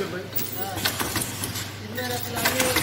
Mysore by இன்னொரு இடத்துல வந்து